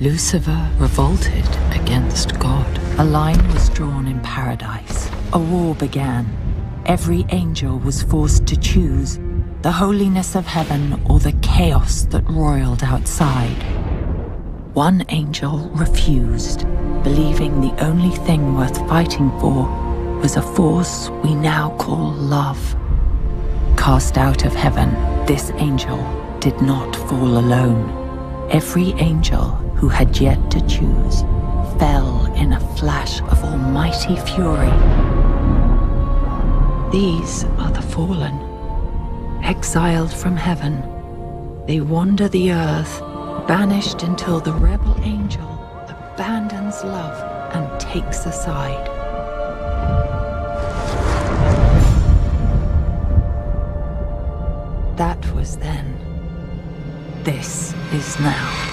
Lucifer revolted against God. A line was drawn in paradise. A war began. Every angel was forced to choose the holiness of heaven or the chaos that roiled outside. One angel refused, believing the only thing worth fighting for was a force we now call love. Cast out of heaven, this angel did not fall alone. Every angel who had yet to choose fell in a flash of almighty fury. These are the fallen, exiled from heaven. They wander the earth, banished until the rebel angel abandons love and takes a side. That was then. This is now.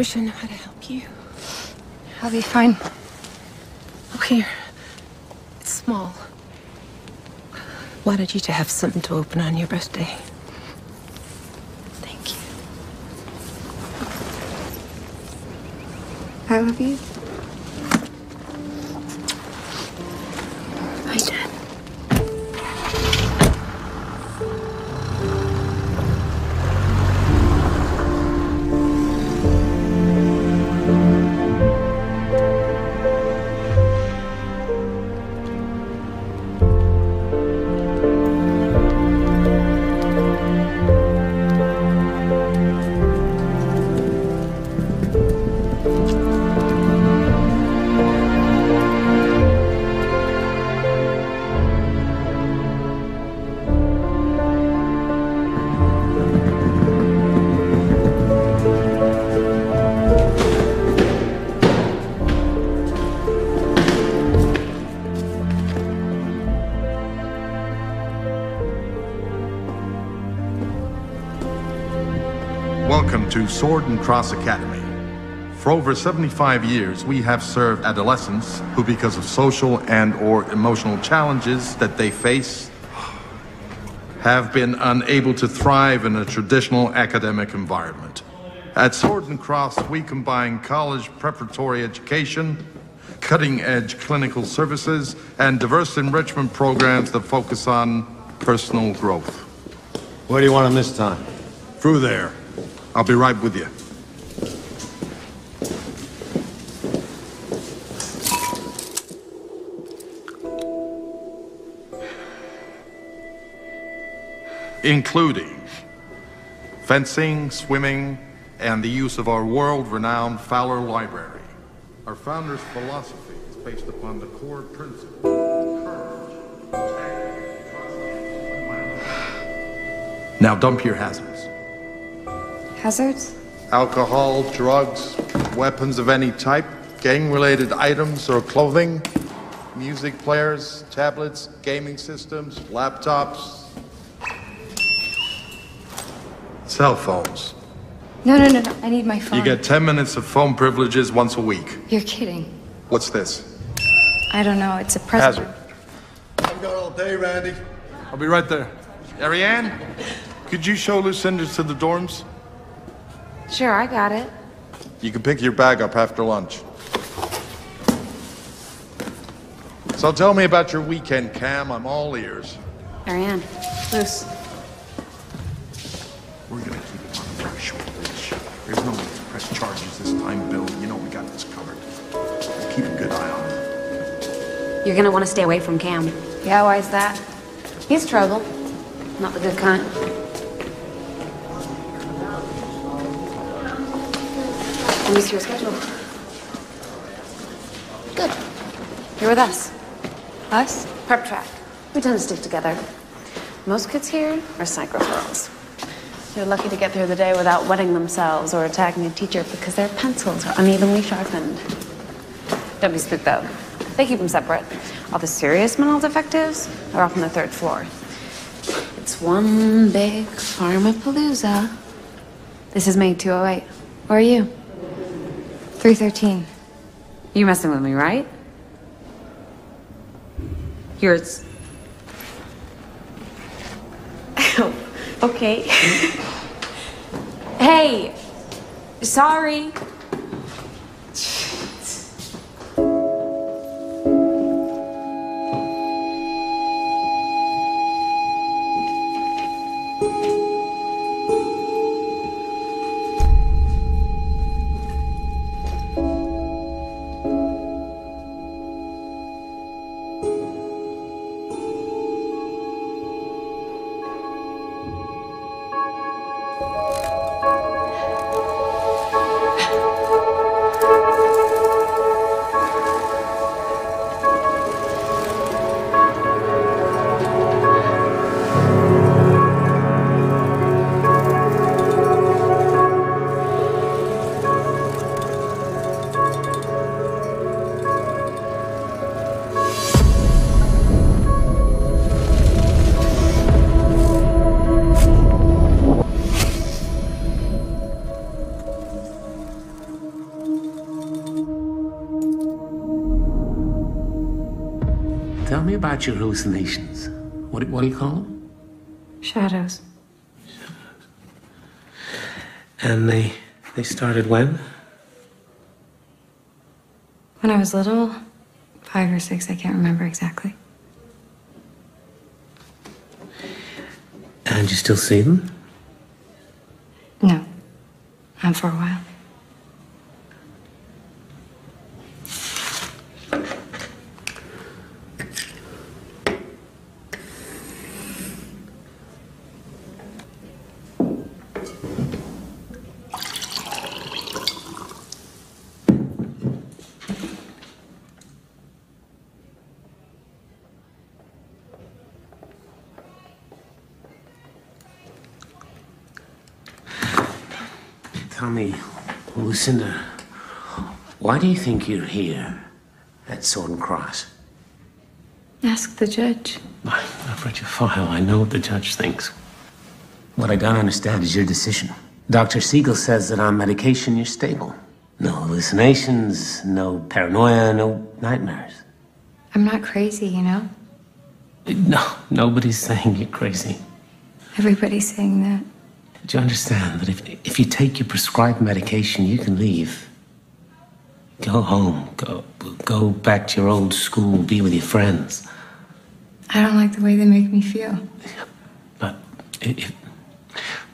Wish I knew how to help you. I'll be fine. Look here. It's small. Wanted you to have something to open on your birthday. Thank you. I love you. To Sword and Cross Academy. For over 75 years, we have served adolescents who, because of social and or emotional challenges that they face, have been unable to thrive in a traditional academic environment. At Sword and Cross, we combine college preparatory education, cutting-edge clinical services, and diverse enrichment programs that focus on personal growth. Where do you want him this time? Through there. I'll be right with you. Including fencing, swimming, and the use of our world-renowned Fowler Library. Our founder's philosophy is based upon the core principle, courage. Now dump your hazards. Hazards? alcohol, drugs, weapons of any type, gang-related items or clothing, music players, tablets, gaming systems, laptops, cell phones. No, no, no, no. I need my phone. You get 10 minutes of phone privileges once a week. You're kidding. What's this? I don't know. It's a present. Hazard. I've got all day, Randy. I'll be right there. Ariane, could you show Lucinda to the dorms? Sure, I got it. You can pick your bag up after lunch. So tell me about your weekend, Cam. I'm all ears. Ariane, Luce. We're gonna keep it on a very short leash. There's no need to press charges this time, Bill. You know we got this covered. Keep a good eye on him. You're gonna want to stay away from Cam. Yeah, why is that? He's trouble. Not the good kind. Let me see your schedule. Good. You're with us. Us? Prep track. We tend to stick together. Most kids here are psych referrals. They're lucky to get through the day without wetting themselves or attacking a teacher because their pencils are unevenly sharpened. Don't be spooked though. They keep them separate. All the serious mental defectives are off on the third floor. It's one big pharmapalooza. This is May 208. Where are you? 313. You messing with me, right? Yours. okay. hey, sorry. About your hallucinations. What, what do you call them? Shadows. And they they started when? When I was little, five or six, I can't remember exactly. And you still see them? No. Not for a while. Tell me, Lucinda, why do you think you're here at Sword and Cross? Ask the judge. I've read your file. I know what the judge thinks. What I don't understand is your decision. Dr. Siegel says that on medication you're stable. No hallucinations, no paranoia, no nightmares. I'm not crazy, you know? No, nobody's saying you're crazy. Everybody's saying that. Do you understand that if, if you take your prescribed medication, you can leave? Go home, go, go back to your old school, be with your friends. I don't like the way they make me feel. But if,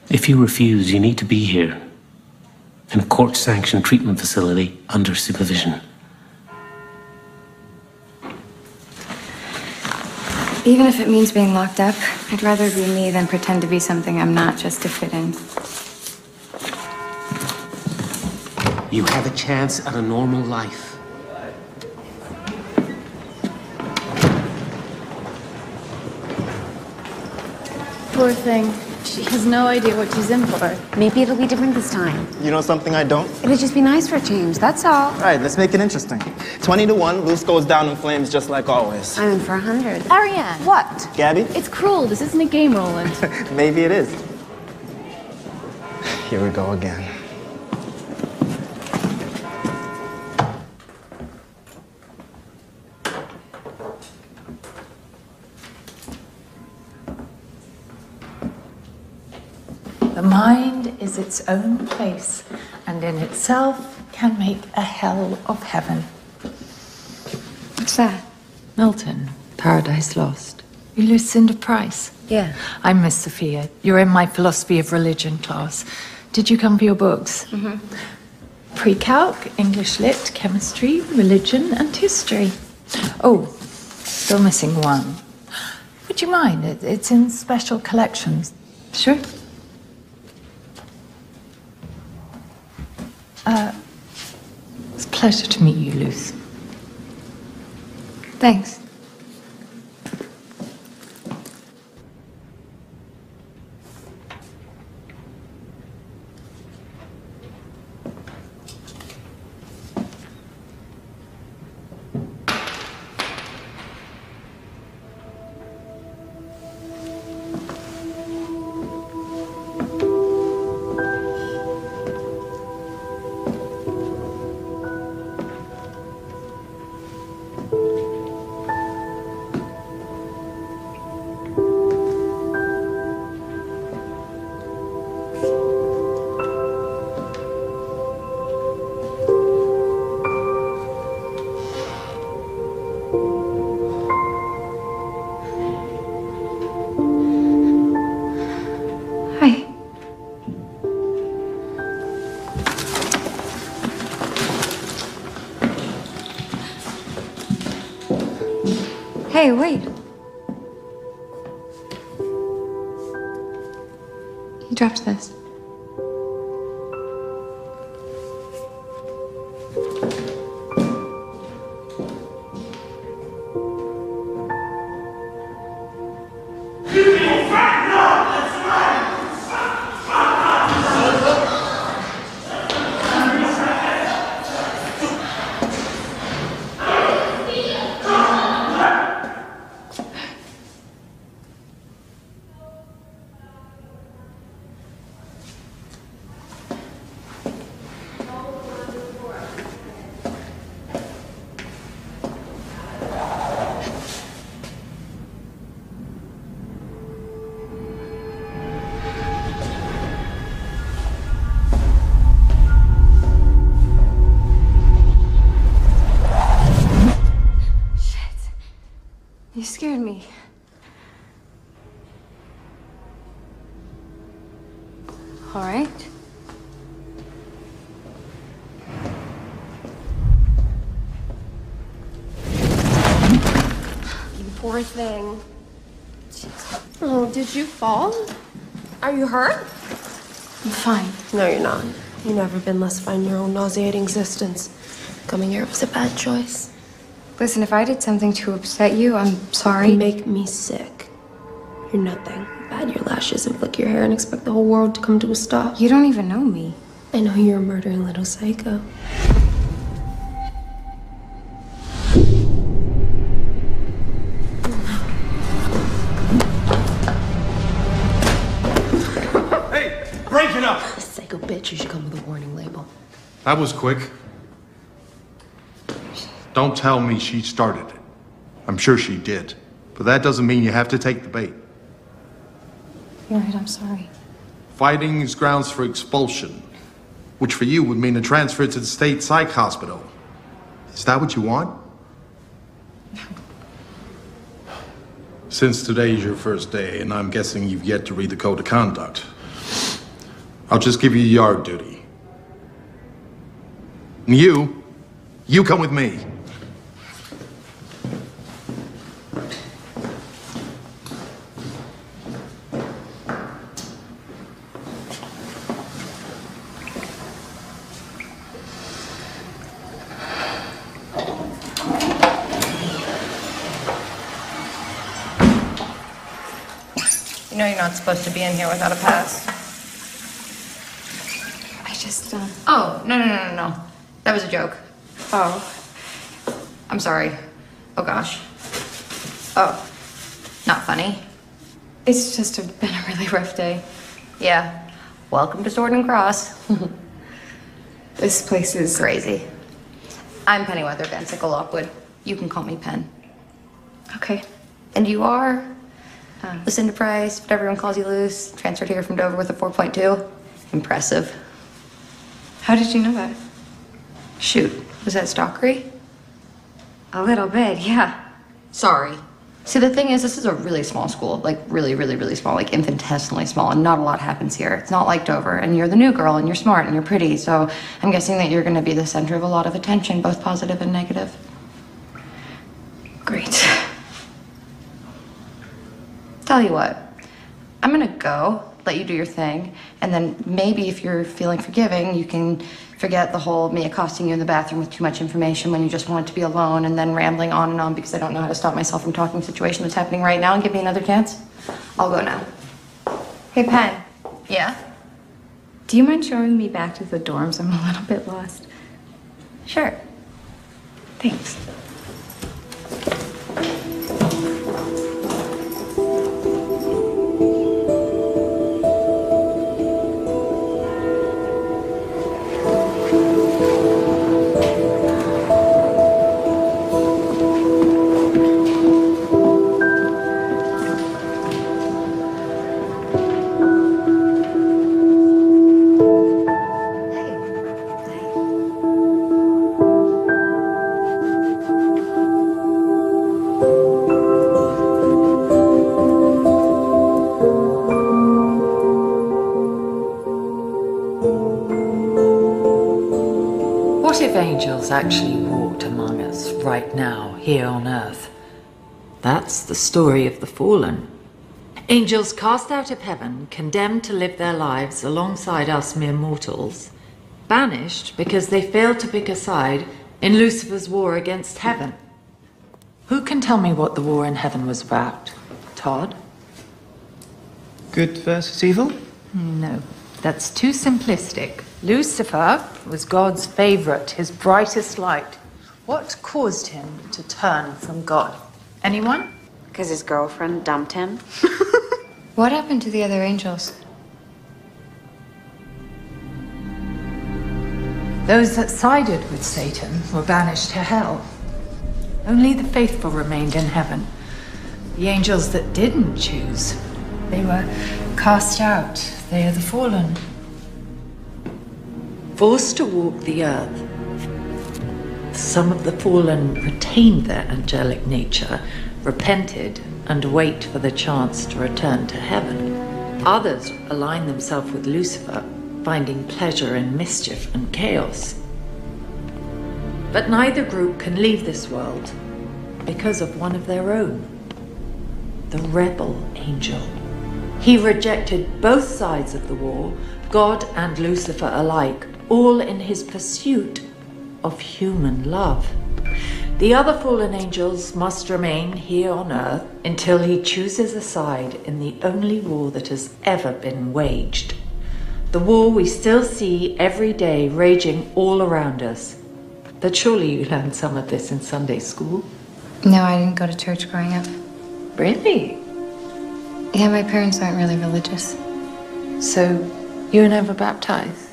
if you refuse, you need to be here in a court sanctioned treatment facility under supervision. Even if it means being locked up, I'd rather be me than pretend to be something I'm not just to fit in. You have a chance at a normal life. Poor thing. She has no idea what she's in for. Maybe it'll be different this time. You know something I don't? It'd just be nice for a change, that's all. all. Right, let's make it interesting. 20 to 1, Luce goes down in flames just like always. I'm in for a hundred. Ariane! What? Gabby? It's cruel. This isn't a game, Roland. Maybe it is. Here we go again. Mind is its own place, and in itself can make a hell of heaven. What's that? Milton, Paradise Lost. You Lucinda Price? Yeah. I'm Miss Sophia. You're in my philosophy of religion class. Did you come for your books? Mm-hmm. Pre-calc, English lit, chemistry, religion, and history. Oh, still missing one. Would you mind? It's in special collections. Sure. Uh, it's a pleasure to meet you, Luce. Thanks. Fall? Are you hurt? I'm fine. No, you're not. You've never been less fine in your own nauseating existence. Coming here was a bad choice. Listen, if I did something to upset you, I'm sorry. You make me sick. You're nothing. Bat your lashes and flick your hair and expect the whole world to come to a stop. You don't even know me. I know you're a murdering little psycho. Up! Psycho bitch, you should come with a warning label. That was quick. Don't tell me she started it. I'm sure she did. But that doesn't mean you have to take the bait. You're right, I'm sorry. Fighting is grounds for expulsion, which for you would mean a transfer to the state psych hospital. Is that what you want? No. Since today is your first day, and I'm guessing you've yet to read the code of conduct, I'll just give you yard duty. And you, you come with me. You know you're not supposed to be in here without a pass. I just, uh. Oh, no, no, no, no, no. That was a joke. Oh. I'm sorry. Oh, gosh. Oh. Not funny. It's just a, been a really rough day. Yeah. Welcome to Sword and Cross. This place is. Crazy. I'm Pennyweather Van Syckle Lockwood. You can call me Pen. Okay. And you are uh. Lucinda Price, but everyone calls you Luce. Transferred here from Dover with a 4.2. Impressive. How did you know that? Shoot, was that stalkery? A little bit, yeah. Sorry. See, the thing is, this is a really small school. Like, really, really, really small. Like, infinitesimally small. And not a lot happens here. It's not like Dover. And you're the new girl, and you're smart, and you're pretty. So I'm guessing that you're going to be the center of a lot of attention, both positive and negative. Great. Tell you what, I'm going to go, let you do your thing. And then maybe if you're feeling forgiving, you can forget the whole me accosting you in the bathroom with too much information when you just want to be alone and then rambling on and on because I don't know how to stop myself from talking situation that's happening right now and give me another chance. I'll go now. Hey, Pen. Yeah? Do you mind showing me back to the dorms? I'm a little bit lost. Sure. Thanks. Angels actually walked among us right now, here on earth? That's the story of the fallen. Angels cast out of heaven, condemned to live their lives alongside us mere mortals, banished because they failed to pick a side in Lucifer's war against heaven. Who can tell me what the war in heaven was about? Todd? Good versus evil? No, that's too simplistic. Lucifer was God's favorite, his brightest light. What caused him to turn from God? Anyone? Because his girlfriend dumped him. What happened to the other angels? Those that sided with Satan were banished to hell. Only the faithful remained in heaven. The angels that didn't choose, they were cast out. They are the fallen. Forced to walk the earth, some of the fallen retained their angelic nature, repented, and wait for the chance to return to heaven. Others align themselves with Lucifer, finding pleasure in mischief and chaos. But neither group can leave this world because of one of their own the rebel angel. He rejected both sides of the war, God and Lucifer alike, all in his pursuit of human love. The other fallen angels must remain here on earth until he chooses a side in the only war that has ever been waged. The war we still see every day raging all around us. But surely you learned some of this in Sunday school. No, I didn't go to church growing up. Really? Yeah, my parents aren't really religious. So, you were never baptized?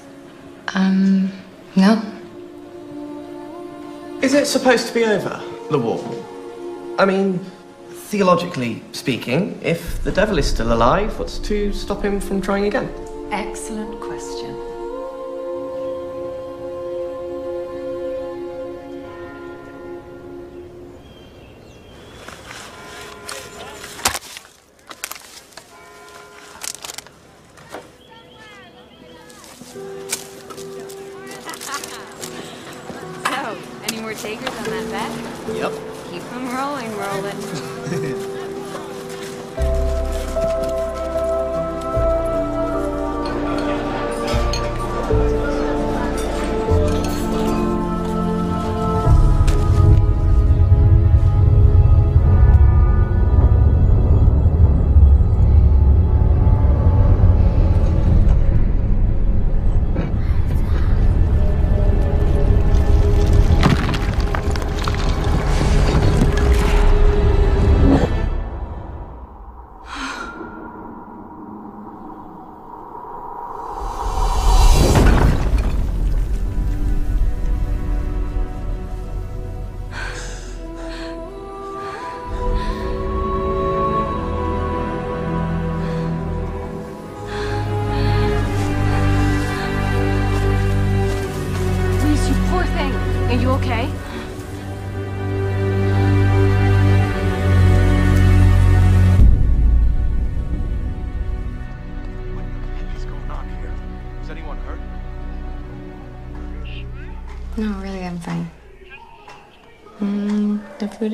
Um, no. Is it supposed to be over, the war? I mean, theologically speaking, if the devil is still alive, what's to stop him from trying again? Excellent more takers on that bet? Yep. Keep them rolling, rolling.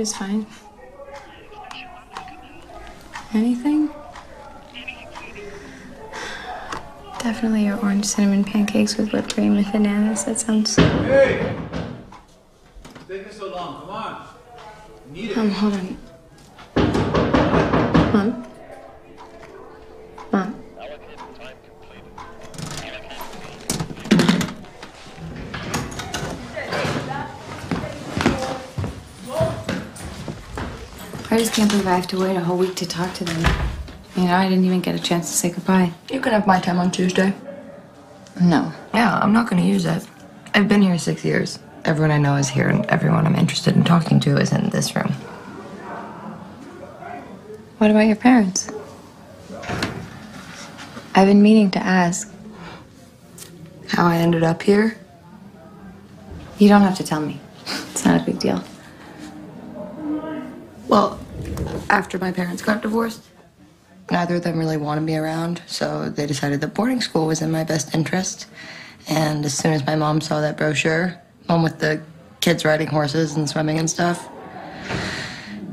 is fine. Anything? Definitely your orange cinnamon pancakes with whipped cream and bananas. That sounds. Hey! Have to wait a whole week to talk to them. You know, I didn't even get a chance to say goodbye. You can have my time on Tuesday. No. Yeah, I'm not gonna use it. I've been here six years. Everyone I know is here, and everyone I'm interested in talking to is in this room. What about your parents? I've been meaning to ask. How I ended up here? You don't have to tell me. It's not a big deal. Well, after my parents got divorced, neither of them really wanted me around, so they decided that boarding school was in my best interest. And as soon as my mom saw that brochure, one with the kids riding horses and swimming and stuff,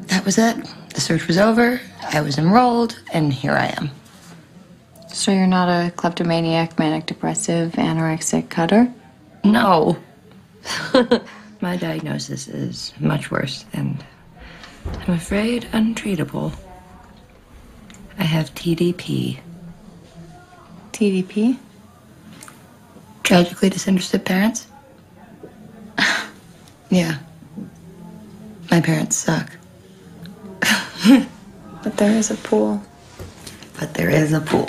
that was it. The search was over, I was enrolled, and here I am. So you're not a kleptomaniac, manic depressive, anorexic cutter? No. my diagnosis is much worse, and I'm afraid untreatable. I have TDP. TDP? Tragically disinterested parents? yeah. My parents suck. But there is a pool. But there is a pool.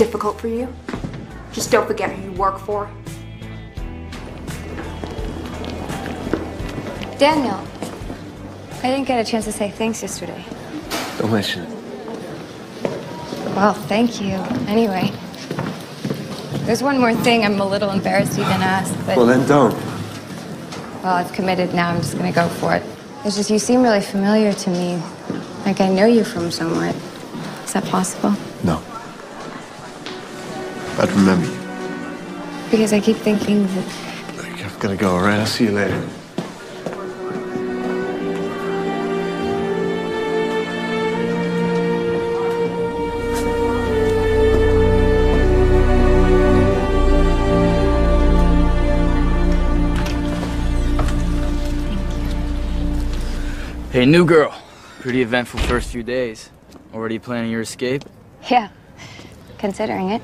Difficult for you. Just don't forget who you work for. Daniel, I didn't get a chance to say thanks yesterday. Don't mention it. Well, thank you. Anyway, there's one more thing I'm a little embarrassed to even ask, but Well, then don't. well, I've committed now. I'm just gonna go for it. It's just you seem really familiar to me, like I know you from somewhere. Is that possible? No. I'd remember you. Because I keep thinking that I've got to go, all right? I'll see you later. Hey, new girl. Pretty eventful first few days. Already planning your escape? yeah, considering it,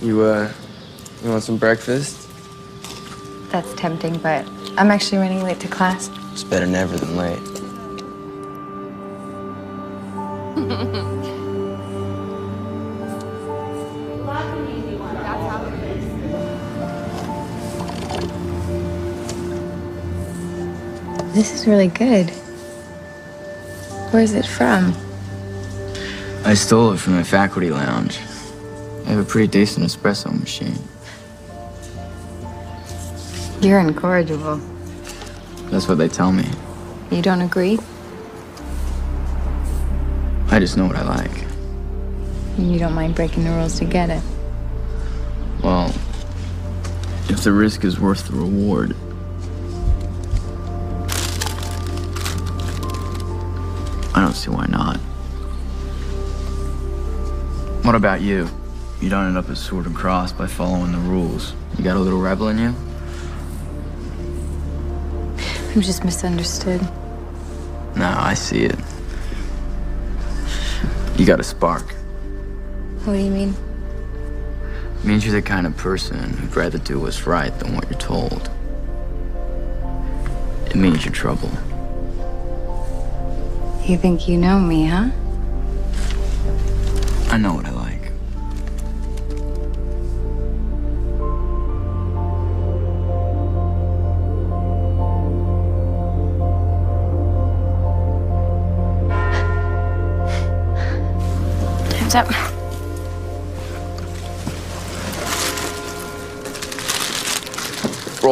You, uh, you want some breakfast? that's tempting. But I'm actually running late to class. It's better never than late. This is really good. Where is it from? I stole it from the faculty lounge. I have a pretty decent espresso machine. You're incorrigible. That's what they tell me. You don't agree? I just know what I like. And you don't mind breaking the rules to get it. Well, if the risk is worth the reward. I don't see why not. What about you? You don't end up as sword and cross by following the rules. You got a little rebel in you? I'm just misunderstood. No, I see it. You got a spark. What do you mean? It means you're the kind of person who'd rather do what's right than what you're told. It means you're trouble. You think you know me, huh? I know what I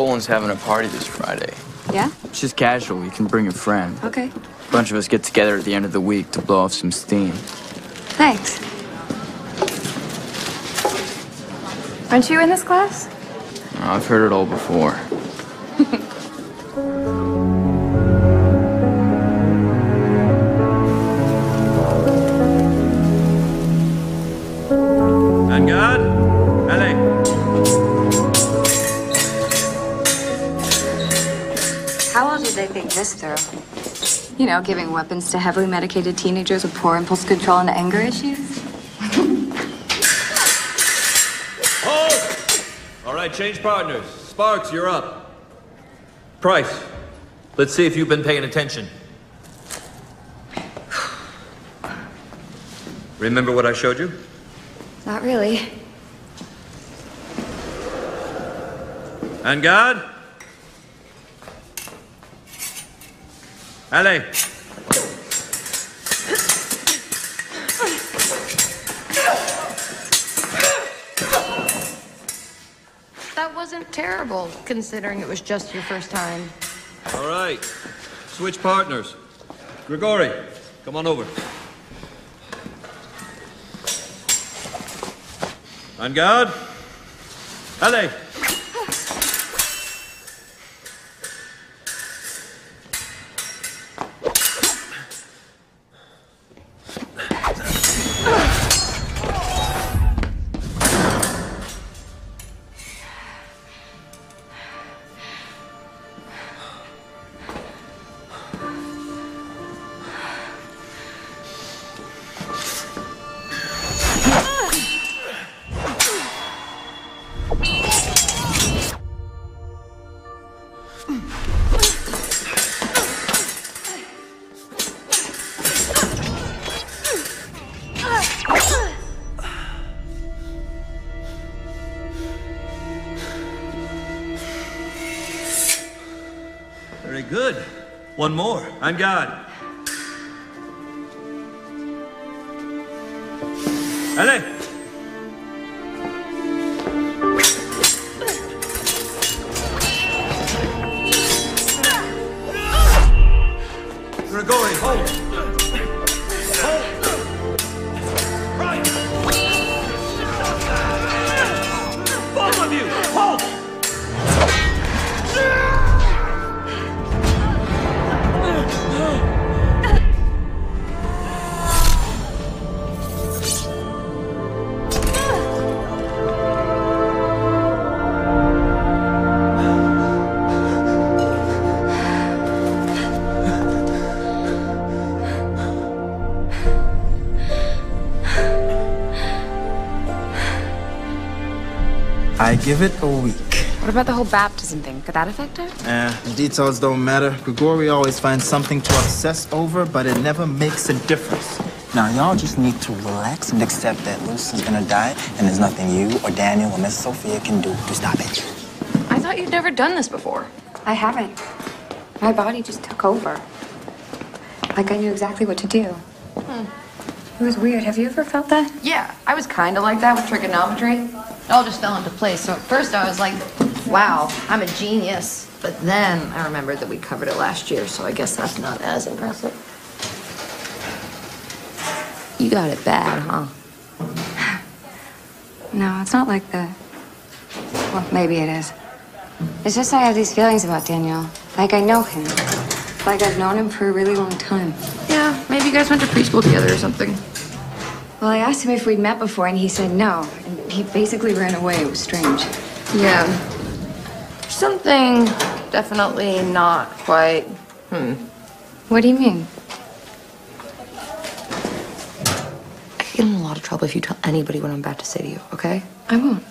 Roland's having a party this Friday. Yeah? It's just casual. You can bring a friend. Okay. A bunch of us get together at the end of the week to blow off some steam. Thanks. Aren't you in this class? I've heard it all before. You know, giving weapons to heavily medicated teenagers with poor impulse control and anger issues? All right, change partners. Sparks, you're up. Price, let's see if you've been paying attention. Remember what I showed you? Not really. En garde. Allez. That wasn't terrible, considering it was just your first time. All right. Switch partners. Grigori, come on over. En garde. Allez. Very good. One more. En garde. Give it a week. What about the whole baptism thing? Could that affect her? Eh, the details don't matter. Grigori always finds something to obsess over, but it never makes a difference. Now, y'all just need to relax and accept that Lucy's gonna die, and there's nothing you or Daniel or Miss Sophia can do to stop it. I thought you'd never done this before. I haven't. My body just took over. Like I knew exactly what to do. It was weird. Have you ever felt that? Yeah, I was kind of like that with trigonometry. It all just fell into place. So at first I was like, wow, I'm a genius. But then I remembered that we covered it last year, so I guess that's not as impressive. You got it bad, huh? No, it's not like that. Well, maybe it is. It's just I have these feelings about Daniel. Like I know him. Like I've known him for a really long time. Yeah, maybe you guys went to preschool together or something. Well, I asked him if we'd met before, and he said no. And he basically ran away. It was strange. Yeah. Something definitely not quite. Hmm. What do you mean? I get in a lot of trouble if you tell anybody what I'm about to say to you, okay? I won't.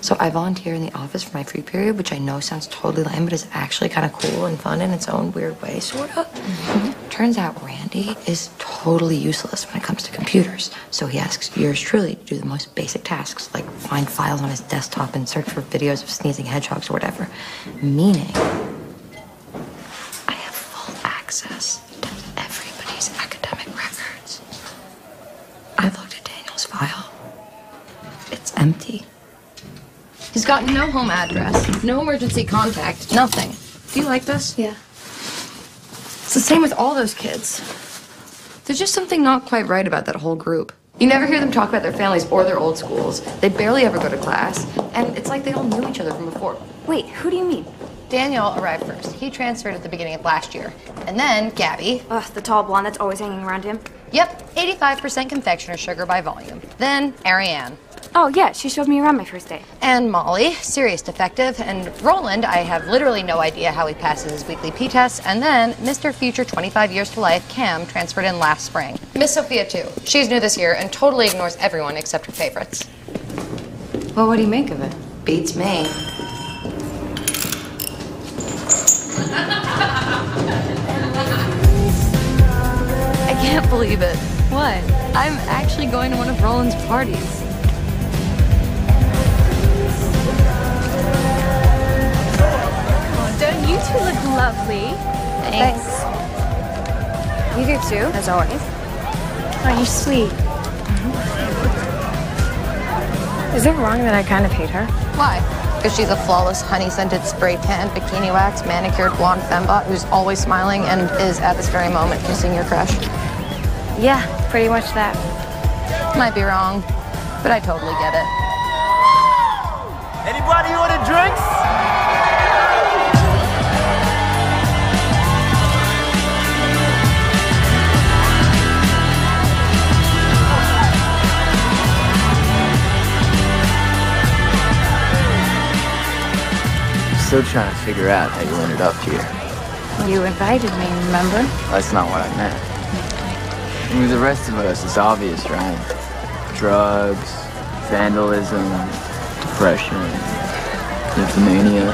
So I volunteer in the office for my free period, which I know sounds totally lame, but is actually kind of cool and fun in its own weird way, sort of. Mm-hmm. Turns out Randy is totally useless when it comes to computers. So he asks yours truly to do the most basic tasks, like find files on his desktop and search for videos of sneezing hedgehogs or whatever. Meaning, got no home address, no emergency contact, nothing. Do you like this? Yeah. It's the same with all those kids. There's just something not quite right about that whole group. You never hear them talk about their families or their old schools. They barely ever go to class, and it's like they all knew each other from before. Wait, who do you mean? Daniel arrived first. He transferred at the beginning of last year. And then Gabbe. Ugh, the tall blonde that's always hanging around him. Yep, 85% confectioner sugar by volume. Then Arriane. Oh, yeah, she showed me around my first day. And Molly, serious defective. And Roland, I have literally no idea how he passes his weekly P tests. And then Mr. Future 25 Years to Life, Cam, transferred in last spring. Miss Sophia, too. She's new this year and totally ignores everyone except her favorites. Well, what do you make of it? Beats me. I can't believe it. What? I'm actually going to one of Roland's parties. Don't you two look lovely? Thanks. You do too, as always. Oh, you're sweet. Mm-hmm. Is it wrong that I kind of hate her? Why? Because she's a flawless, honey-scented, spray-tan, bikini wax, manicured blonde fembot who's always smiling and is at this very moment kissing your crush. Yeah, pretty much that. Might be wrong, but I totally get it. Anybody order drinks? Still trying to figure out how you ended up here. You invited me, remember? That's not what I meant. I mean, the rest of us, it's obvious, right? Drugs, vandalism, depression, nymphomania.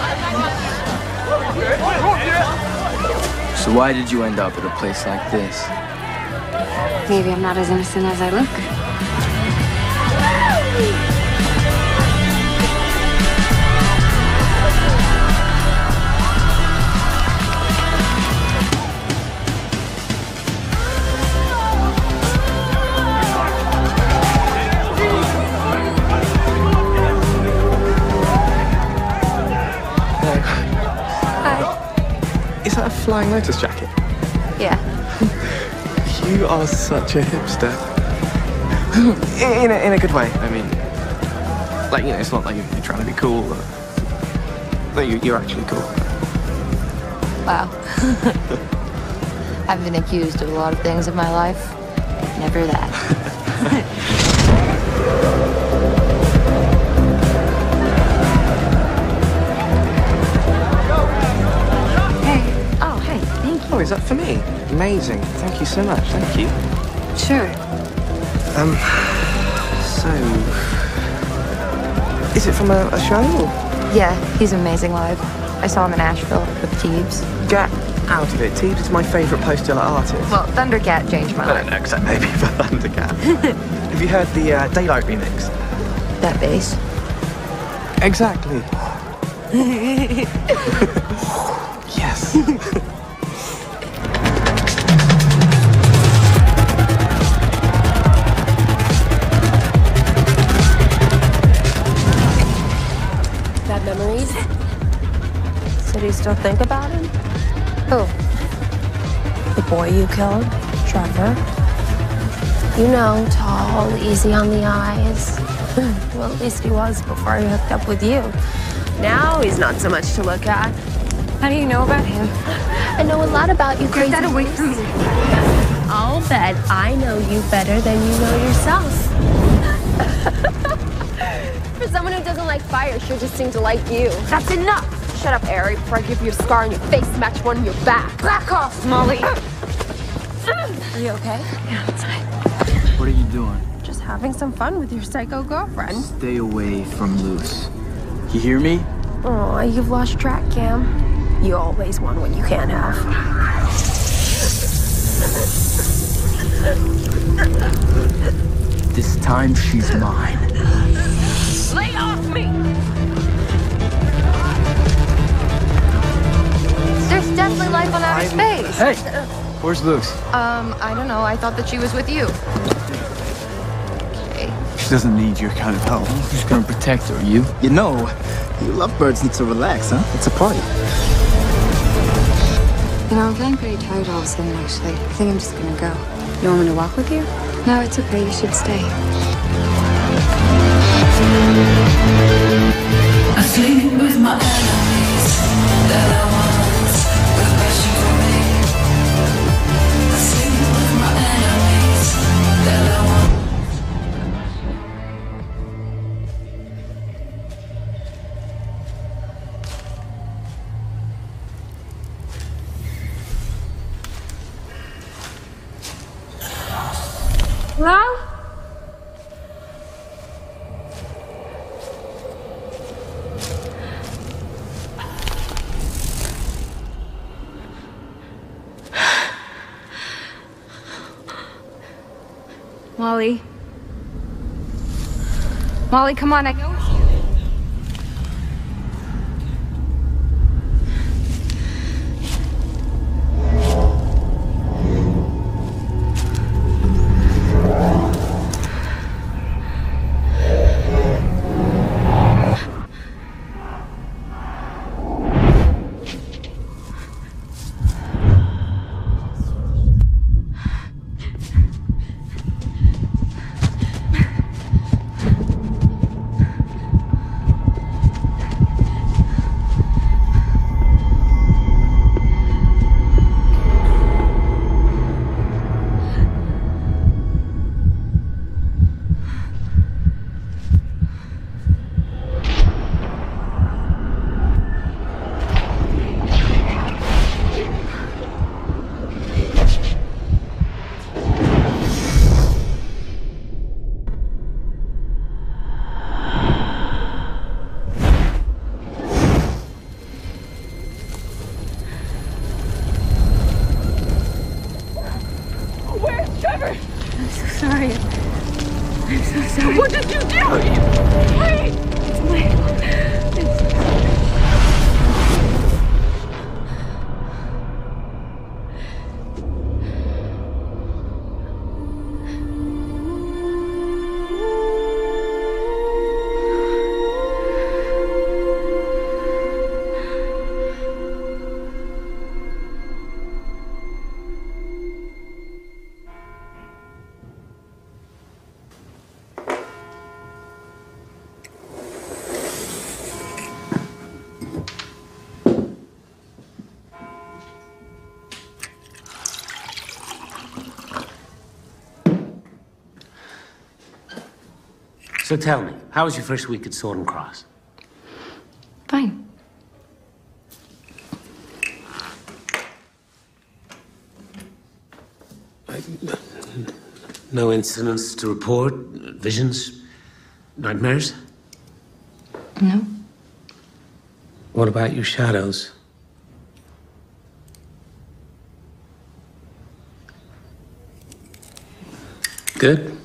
So why did you end up at a place like this? Maybe I'm not as innocent as I look. Flying Lotus jacket? Yeah. You are such a hipster. in, a, in a good way, I mean. Like, you know, it's not like you're, trying to be cool. But, no, you, you're actually cool. Wow. I've been accused of a lot of things in my life. Never that. Oh, is that for me? Amazing. Thank you so much. Thank you. Sure. Um, so. Is it from a, a show? Or? Yeah, he's amazing live. I saw him in Asheville with Teebs. Get out of it. Teebs is my favourite post-Dilla artist. Well, Thundercat changed my I life. don't know, except maybe for Thundercat. Have you heard the uh, Daylight remix? That bass. Exactly. still think about him? Who? The boy you killed, Trevor. You know, tall, easy on the eyes. well, at least he was before he hooked up with you. Now he's not so much to look at. How do you know about him? I know a lot about you, crazy. that away from me. I'll bet I know you better than you know yourself. For someone who doesn't like fire, sure just seemed to like you. That's enough! Shut up, Ari, before I give you a scar on your face, match one on your back. Back off, Molly! Are you okay? Yeah, I'm fine. What are you doing? Just having some fun with your psycho girlfriend. Stay away from Luce. You hear me? Aw, you've lost track, Cam. You always want what you can't have. This time she's mine. There's definitely life on outer space. Hey, where's Luce? Um, I don't know. I thought that she was with you. She doesn't need your kind of help. Who's gonna protect her? You? You know, you lovebirds need to relax, huh? It's a party. You know, I'm feeling pretty tired all of a sudden, actually. I think I'm just gonna go. You want me to walk with you? No, it's okay. You should stay. I sleep with my enemies Molly, come on. I So tell me, how was your first week at Sword and Cross? Fine. No incidents to report? Visions? Nightmares? No. What about your shadows? Good.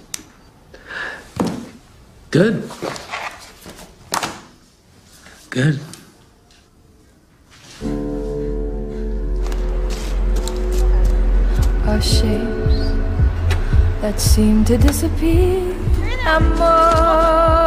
Good. Good. Are shapes that seem to disappear and multiply.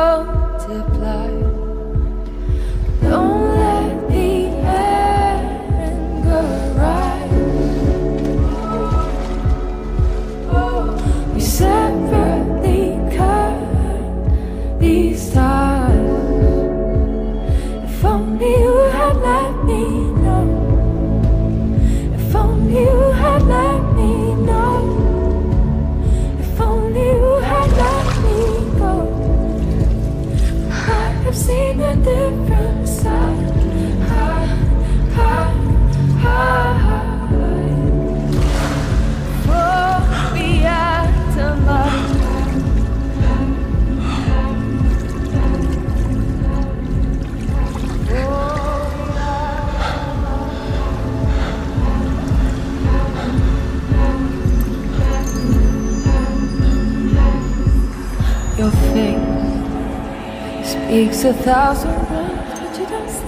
A thousand rounds, but you don't save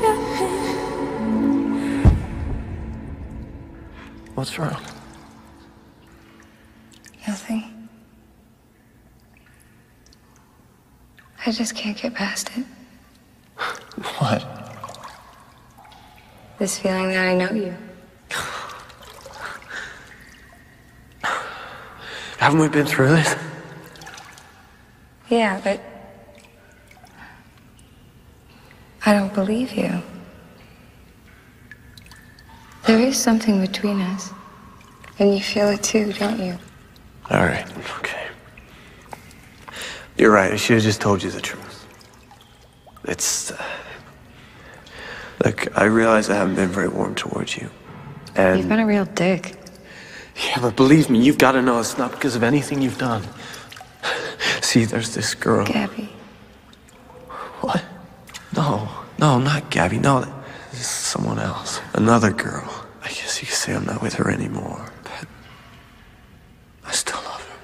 your pain. What's wrong? Nothing. I just can't get past it. What? This feeling that I know you. Haven't we been through this? Yeah, but I don't believe you. There is something between us. And you feel it too, don't you? All right, okay. You're right. I should have just told you the truth. It's. Uh, look, I realize I haven't been very warm towards you. And. You've been a real dick. Yeah, but believe me, you've got to know it's not because of anything you've done. See, there's this girl. Gabbe. What? No, no, not Gabbe. No, is someone else. Another girl. I guess you could say I'm not with her anymore, but I still love her.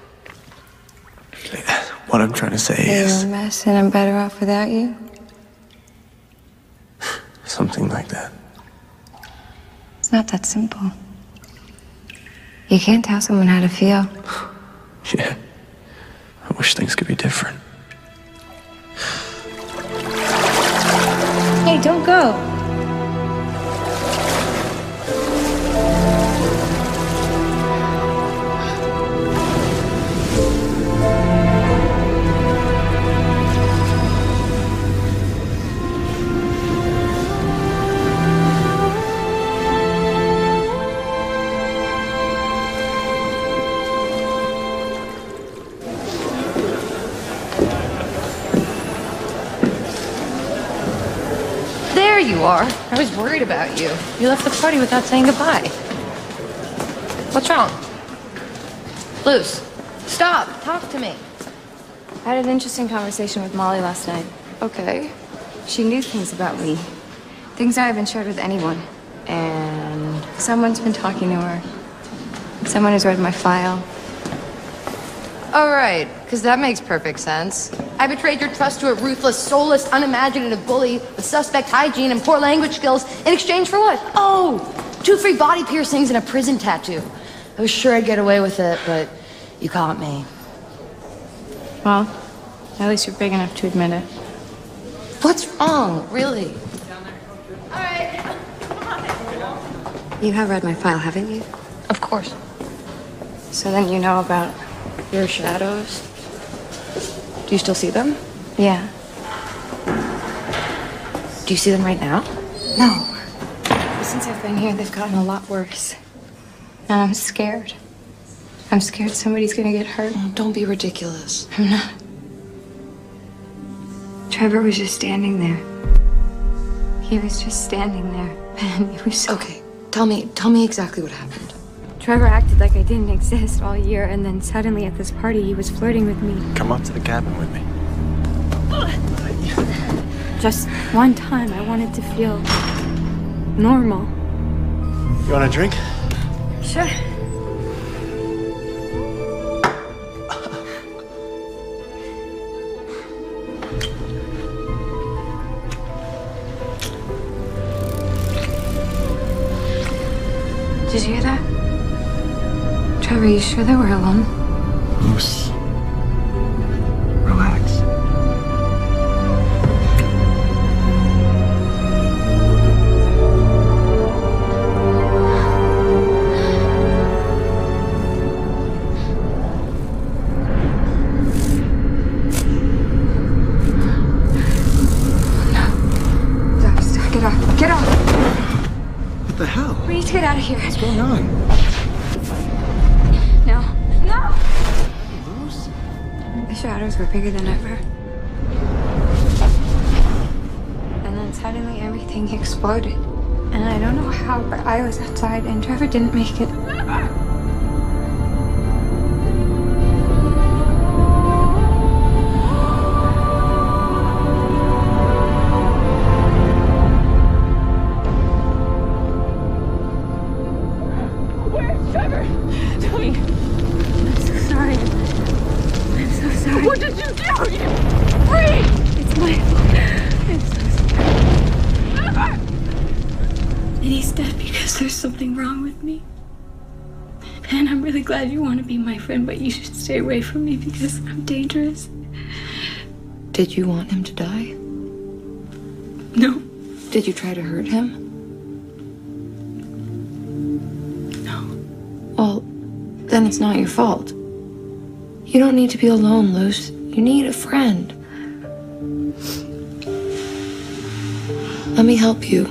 What I'm trying to say You're is a mess and I'm better off without you? something like that. It's not that simple. You can't tell someone how to feel. Yeah. I wish things could be different. Don't go. I was worried about you. You left the party without saying goodbye. What's wrong? Luce, stop. Talk to me. I had an interesting conversation with Molly last night. Okay. She knew things about me. Things I haven't shared with anyone. And someone's been talking to her. Someone has read my file. All right, because that makes perfect sense. I betrayed your trust to a ruthless, soulless, unimaginative bully with suspect hygiene and poor language skills in exchange for what? Oh, two free body piercings and a prison tattoo. I was sure I'd get away with it, but you caught me. Well, at least you're big enough to admit it. What's wrong, really? You have read my file, haven't you? Of course. So then you know about Your shadows? Do you still see them? Yeah. Do you see them right now? No. Since I've been here, they've gotten a lot worse. And I'm scared. I'm scared somebody's gonna get hurt. don't be ridiculous. I'm not. Trevor was just standing there. He was just standing there. And he was so. Okay, tell me, tell me exactly what happened. Trevor acted like I didn't exist all year, and then suddenly at this party, he was flirting with me. Come up to the cabin with me. Just one time, I wanted to feel normal. You want a drink? Sure. Trevor, you sure that we're alone? Luce. Were bigger than ever. And then suddenly everything exploded. And I don't know how, but I was outside and Trevor didn't make it. Stay away from me because I'm dangerous. Did you want him to die? No. Did you try to hurt him? No. Well, then it's not your fault. You don't need to be alone, Luce. You need a friend. Let me help you.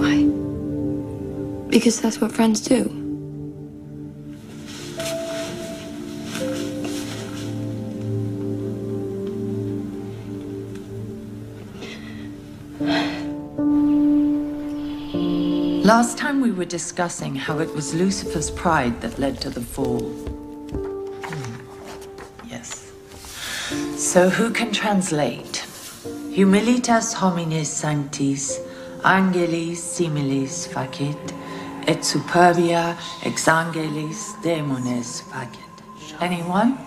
Why? Because that's what friends do. Were discussing how it was Lucifer's pride that led to the fall. Hmm. Yes. So who can translate? Humilitas homines sanctis, angelis similes facit, et superbia ex angelis demones facit. Anyone?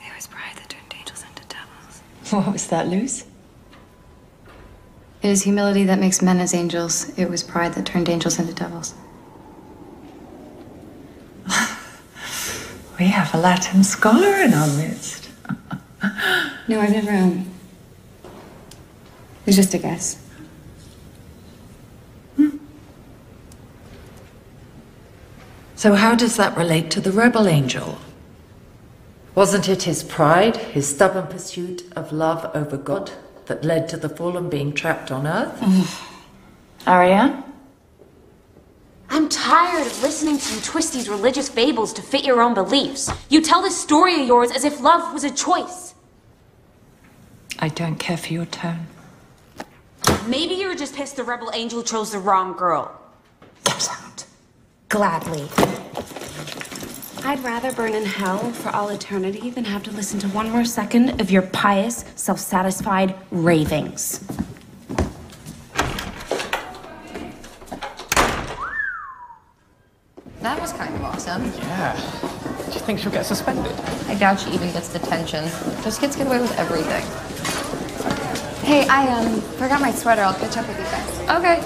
It was pride that turned angels into devils. What was that, Luce? It is humility that makes men as angels. It was pride that turned angels into devils. We have a Latin scholar in our midst. No, I've never, um. It was just a guess. So, how does that relate to the rebel angel? Wasn't it his pride, his stubborn pursuit of love over God, that led to the fallen being trapped on Earth? Arriane? I'm tired of listening to you twist these religious fables to fit your own beliefs. You tell this story of yours as if love was a choice. I don't care for your tone. Maybe you were just pissed the rebel angel chose the wrong girl. Get out. Gladly. I'd rather burn in hell for all eternity than have to listen to one more second of your pious, self satisfied ravings. That was kind of awesome. Yeah. Do you think she'll get suspended? I doubt she even gets detention. Those kids get away with everything. Hey, I um forgot my sweater. I'll catch up with you guys. Okay.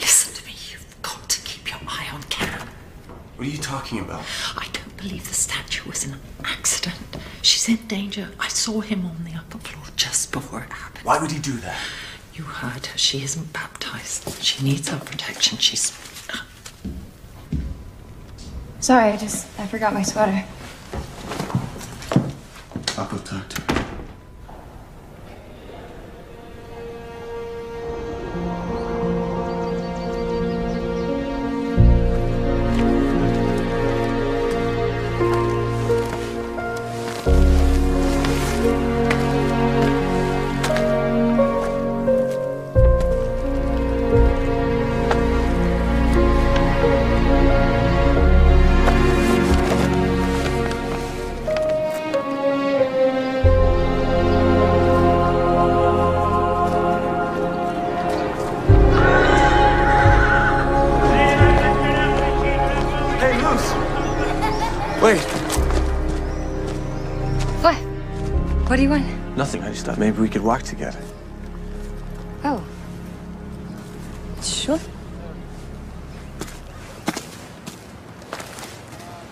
Listen to me, you've got to keep your eye on Cam. What are you talking about? I don't believe the statue was an accident. She's in danger. I saw him on the upper floor just before it happened. Why would he do that? You heard her. She isn't baptized. She needs our protection. She's. Sorry, I just, I forgot my sweater. I'll go talk to her. Just thought maybe we could walk together. Oh. Sure.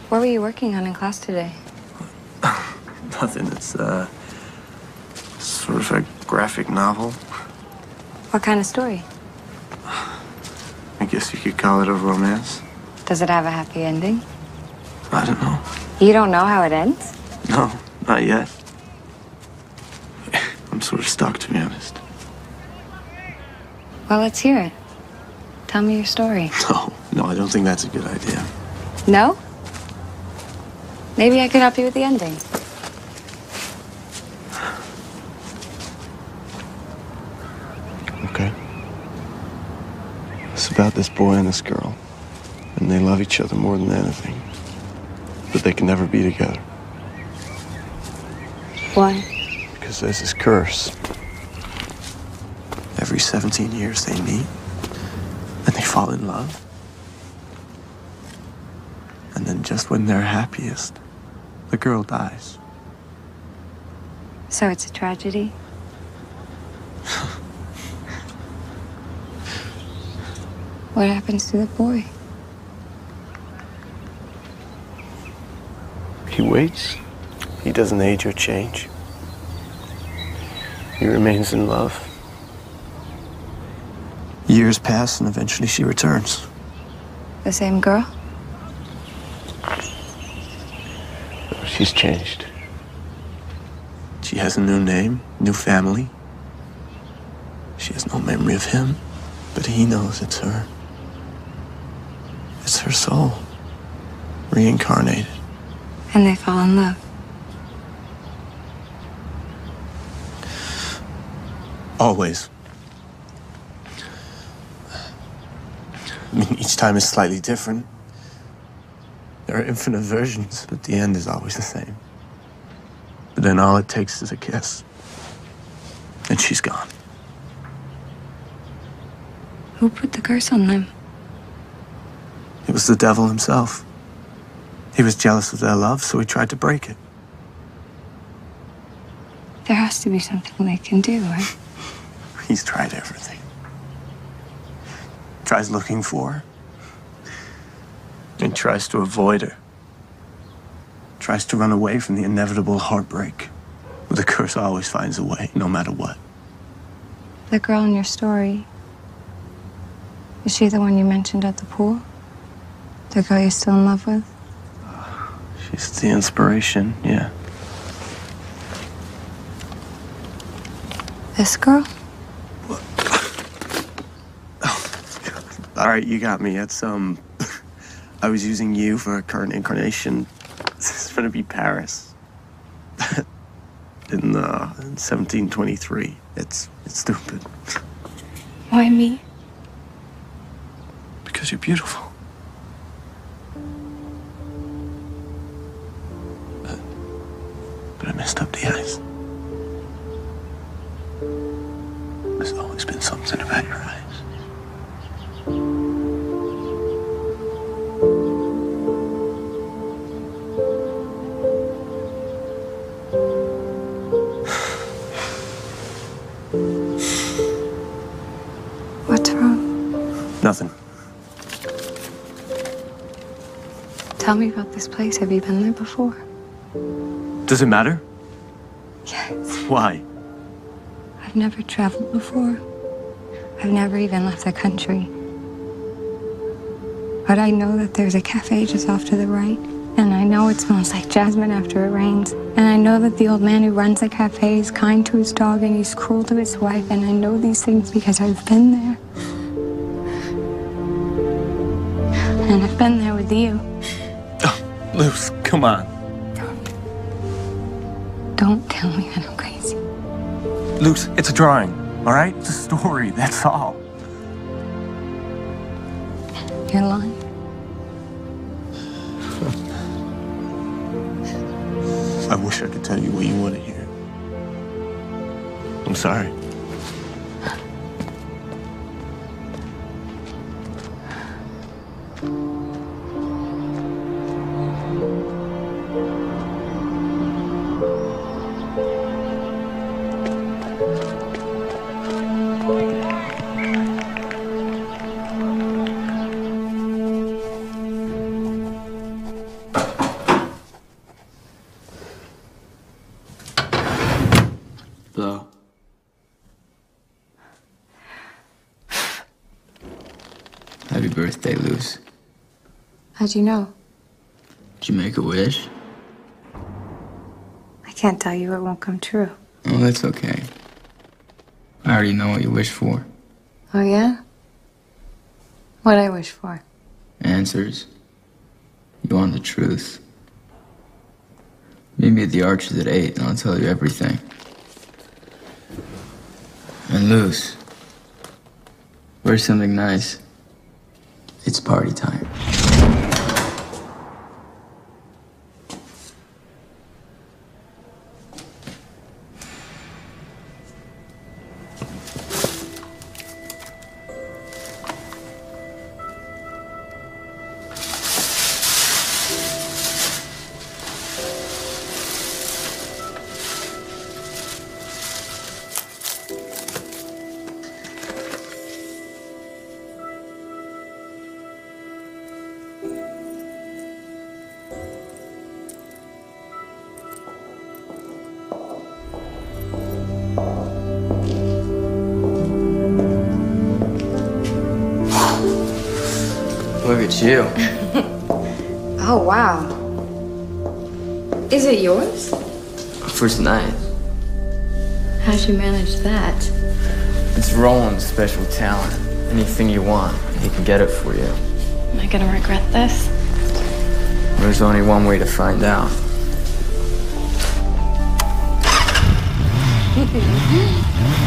What were you working on in class today? Nothing. It's, uh, sort of a graphic novel. What kind of story? I guess you could call it a romance. Does it have a happy ending? I don't know. You don't know how it ends? No, not yet. I'm sort of stuck, to be honest. Well, let's hear it. Tell me your story. No, no, I don't think that's a good idea. No? Maybe I could help you with the ending. Okay. It's about this boy and this girl. And they love each other more than anything. But they can never be together. Why? Because there's this curse. Every 17 years they meet. And they fall in love. And then just when they're happiest, the girl dies. So it's a tragedy? what happens to the boy? He waits. He doesn't age or change. He remains in love. Years pass and eventually she returns. The same girl? She's changed. She has a new name, new family. She has no memory of him, but he knows it's her. It's her soul, reincarnated. And they fall in love. Always. I mean, each time is slightly different. There are infinite versions, but the end is always the same. But then all it takes is a kiss. And she's gone. Who put the curse on them? It was the devil himself. He was jealous of their love, so he tried to break it. There has to be something they can do, right? He's tried everything. Tries looking for her. And tries to avoid her. Tries to run away from the inevitable heartbreak. But the curse always finds a way, no matter what. The girl in your story. Is she the one you mentioned at the pool? The girl you're still in love with? She's the inspiration, yeah. This girl? What? All right, you got me. That's, um, I was using you for a current incarnation. This is gonna be Paris. in, uh, in 1723. It's, it's stupid. Why me? Because you're beautiful. But, but I messed up the eyes. There's always been something about your eyes. Tell me about this place. Have you been there before? Does it matter? Yes. Why? I've never traveled before. I've never even left the country. But I know that there's a cafe just off to the right. And I know it smells like jasmine after it rains. And I know that the old man who runs the cafe is kind to his dog and he's cruel to his wife. And I know these things because I've been there. And I've been there with you. Luce, come on. Don't Don't tell me that I'm crazy. Luce, it's a drawing, all right? It's a story, that's all. You're lying. I wish I could tell you what you want to hear. I'm sorry. You know? Did you make a wish? I can't tell you it won't come true. Oh, that's okay. I already know what you wish for. Oh, yeah? What I wish for? Answers. You want the truth. Meet me at the arches at 8 and I'll tell you everything. And Luce. Where's something nice? It's party time. First night. How'd you manage that? It's Roland's special talent. Anything you want, he can get it for you. Am I gonna regret this? There's only one way to find out.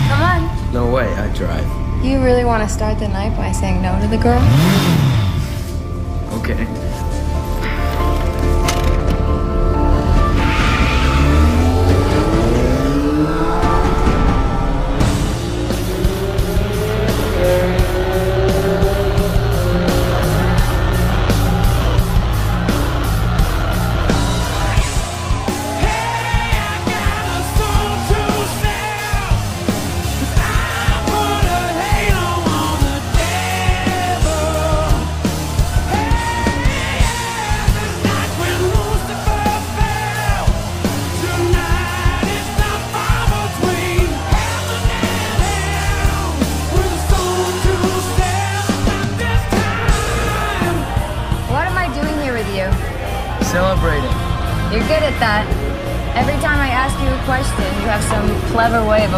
Come on. No way, I drive. You really want to start the night by saying no to the girl? Okay.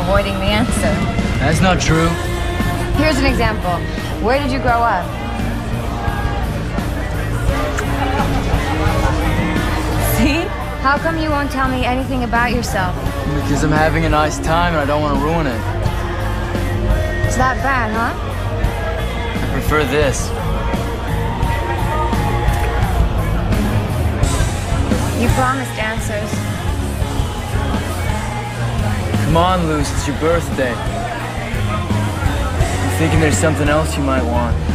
Avoiding the answer. That's not true. Here's an example. Where did you grow up? See? How come you won't tell me anything about yourself? Because I'm having a nice time and I don't want to ruin it. It's that bad, huh? I prefer this. You promised answers. Come on, Luce, it's your birthday. I'm thinking there's something else you might want.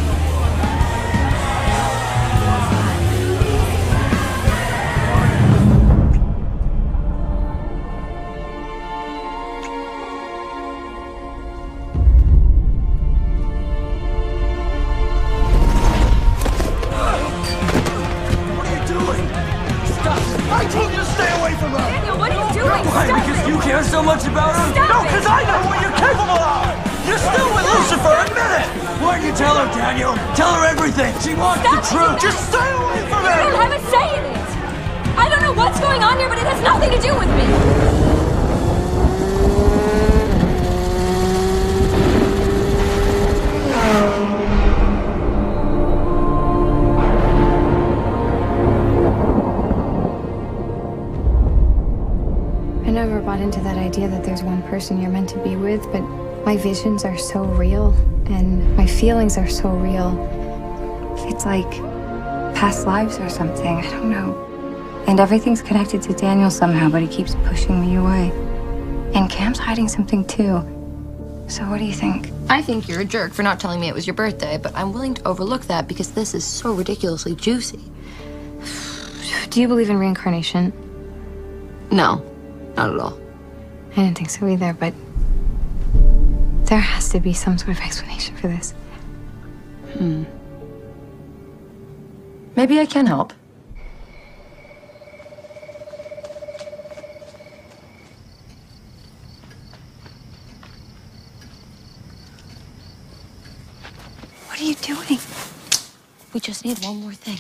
Visions are so real and my feelings are so real. It's like past lives or something. I don't know. And everything's connected to Daniel somehow, but he keeps pushing me away. And Cam's hiding something too. So what do you think? I think you're a jerk for not telling me it was your birthday, but I'm willing to overlook that because this is so ridiculously juicy. Do you believe in reincarnation? No, not at all. I didn't think so either, but there has to be some sort of explanation for this. Hmm. Maybe I can help. What are you doing? We just need one more thing.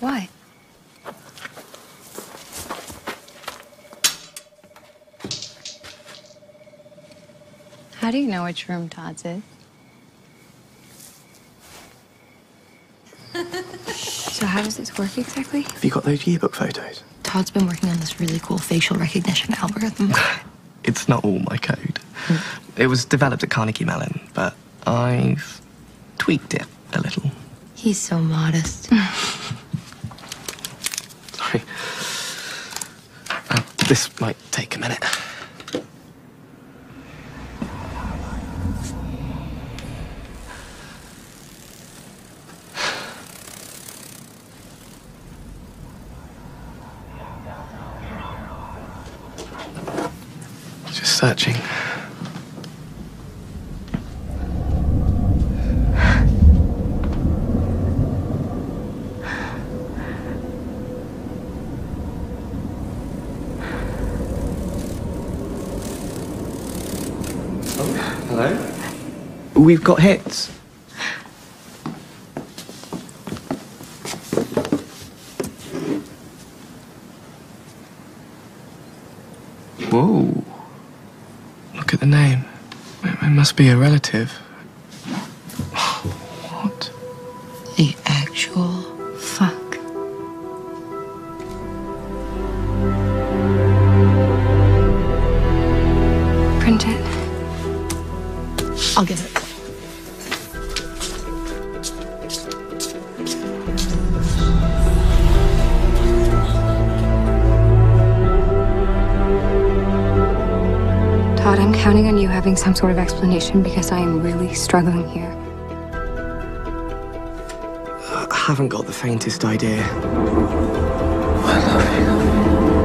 Why? How do you know which room Todd's in? so how does this work exactly? Have you got those yearbook photos? Todd's been working on this really cool facial recognition algorithm. It's not all my code. It was developed at Carnegie Mellon, but I've tweaked it a little. He's so modest. Sorry. Uh, this might take a minute. Searching. Oh, hello? We've got hits. Whoa. Look at the name. It, it must be a relative. Explanation because I am really struggling here. I haven't got the faintest idea. Let's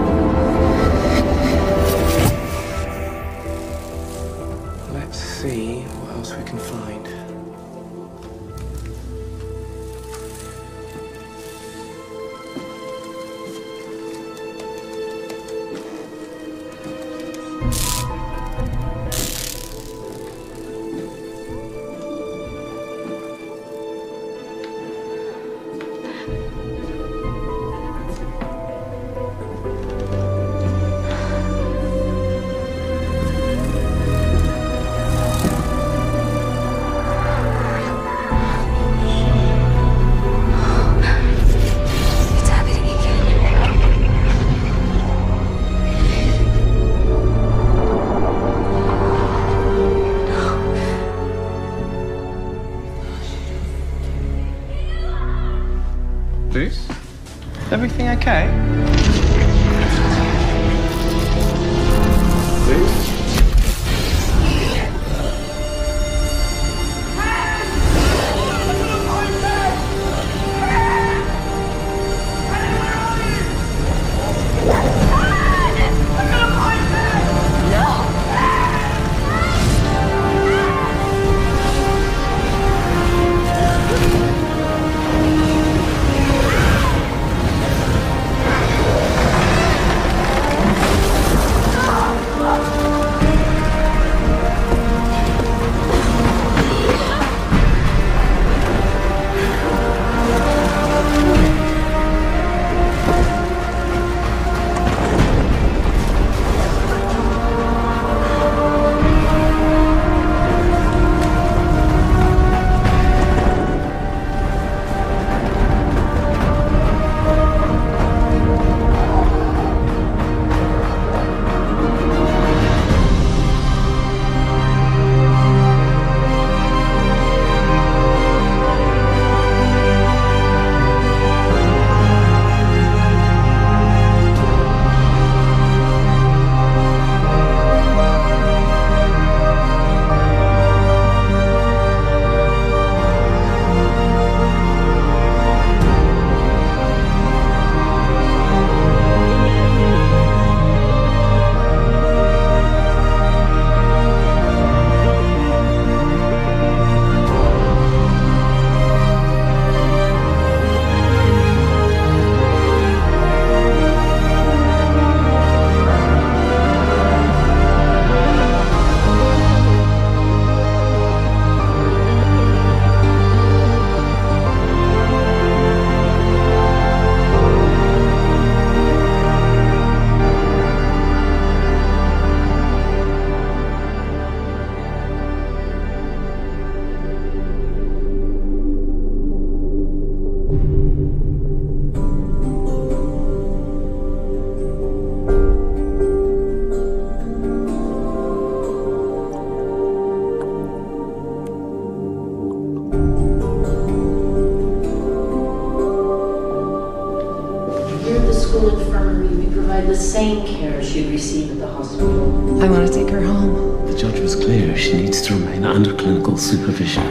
supervision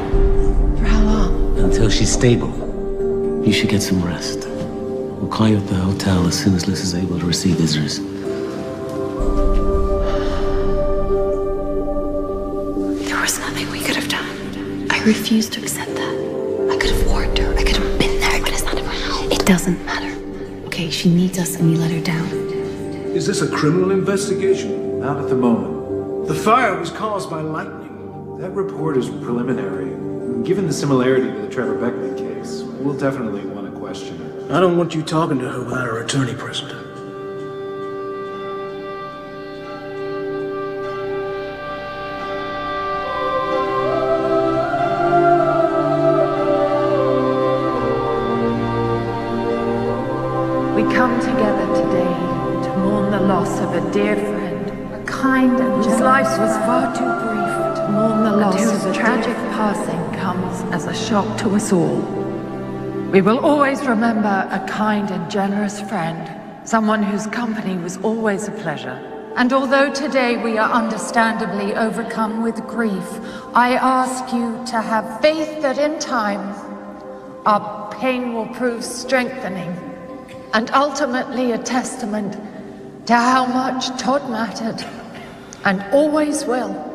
For how long? until she's stable. You should get some rest. We'll call you at the hotel as soon as Liz is able to receive visitors. There was nothing we could have done. I refuse to accept that. I could have warned her. I could have been there, but it's not around. It doesn't matter. Okay, she needs us and we let her down. Is this a criminal investigation? Not at the moment. The fire was caused by lightning. Report is preliminary. Given the similarity to the Trevor Beckman case, we'll definitely want to question her. I don't want you talking to her without her attorney present. To us all. We will always remember a kind and generous friend, someone whose company was always a pleasure. And although today we are understandably overcome with grief, I ask you to have faith that in time our pain will prove strengthening and ultimately a testament to how much Todd mattered and always will.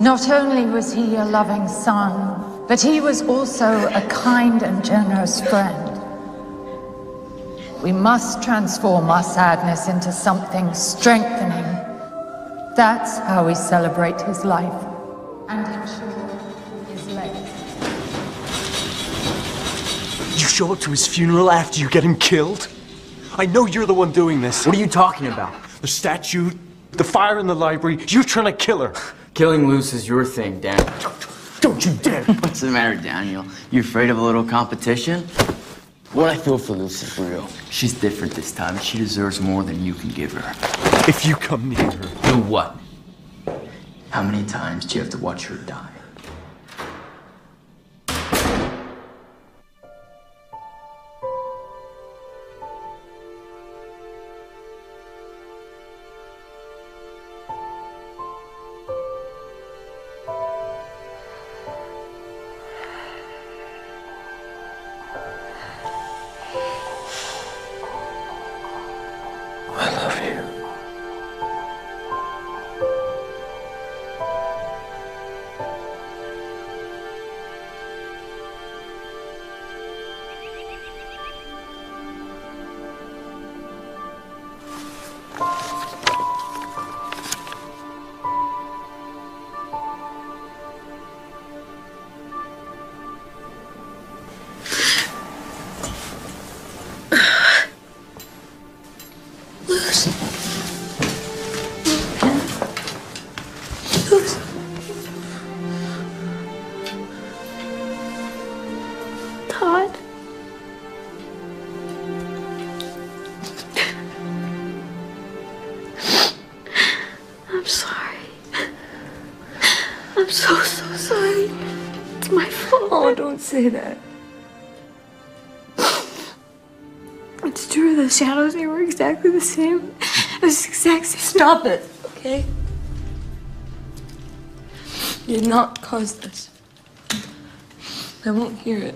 Not only was he a loving son, but he was also a kind and generous friend. We must transform our sadness into something strengthening. That's how we celebrate his life and ensure his legacy. You show up to his funeral after you get him killed? I know you're the one doing this. What are you talking about? The statue, the fire in the library, you're trying to kill her. Killing Luce is your thing, Daniel. Don't you dare! What's the matter, Daniel? You afraid of a little competition? What I feel for Luce is real. She's different this time. She deserves more than you can give her. If you come near her. Do what? How many times do you have to watch her die? Say that. It's true, the shadows, they were exactly the same. Stop it, okay? You did not cause this. I won't hear it.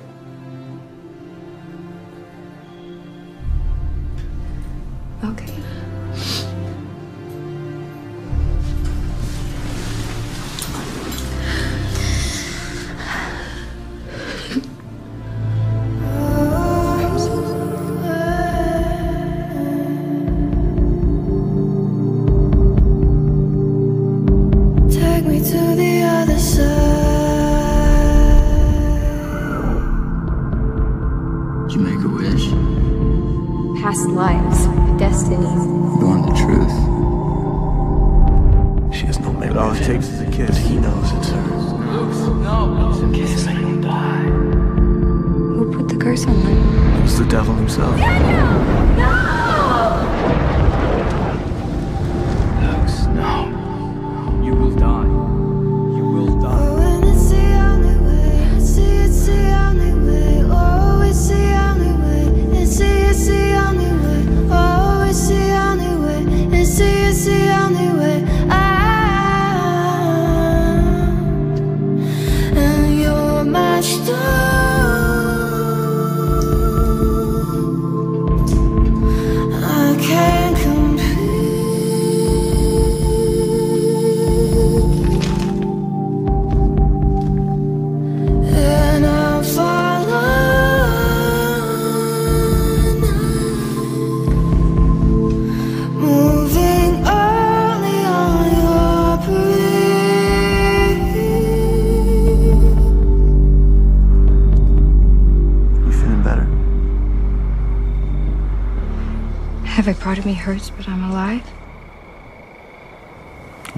Part of me hurts, but I'm alive.